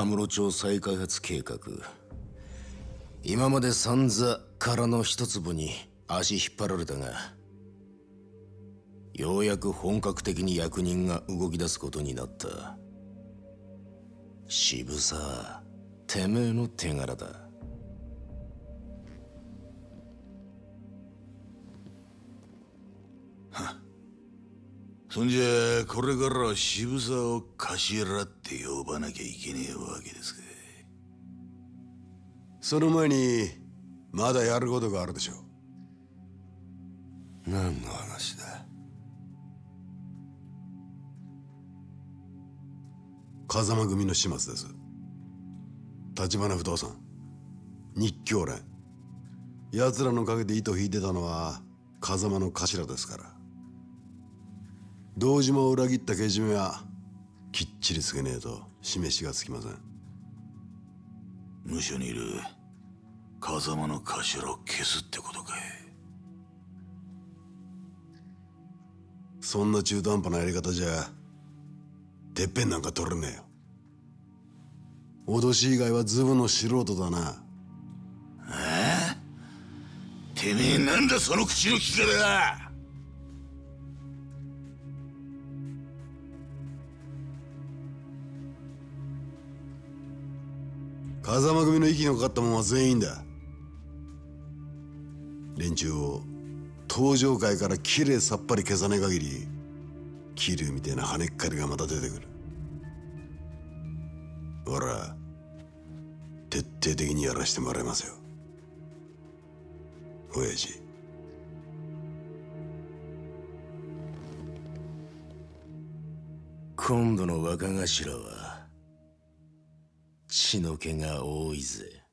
カムロ町再開発計画。今まで散々殻の一粒に足引っ張られたがようやく本格的に役人が動き出すことになった。渋沢てめえの手柄だ。そんじゃこれからは渋沢を頭って呼ばなきゃいけねえわけですか。その前にまだやることがあるでしょう。何の話だ。風間組の始末です。橘不動産。日教連。奴らの陰で糸引いてたのは風間の頭ですから堂島を裏切ったけじめはきっちりつけねえと示しがつきません。無所にいる風間の頭を消すってことかい。そんな中途半端なやり方じゃてっぺんなんか取れねえよ。脅し以外はズブの素人だな。てめえなんだその口の利き方風間組の息のかかったもんは全員だ。連中を登場界からきれいさっぱり消さねえ限り桐生みたいな跳ねっかりがまた出てくる。ほら徹底的にやらしてもらいますよ。親父。今度の若頭は血の気が多いぜ。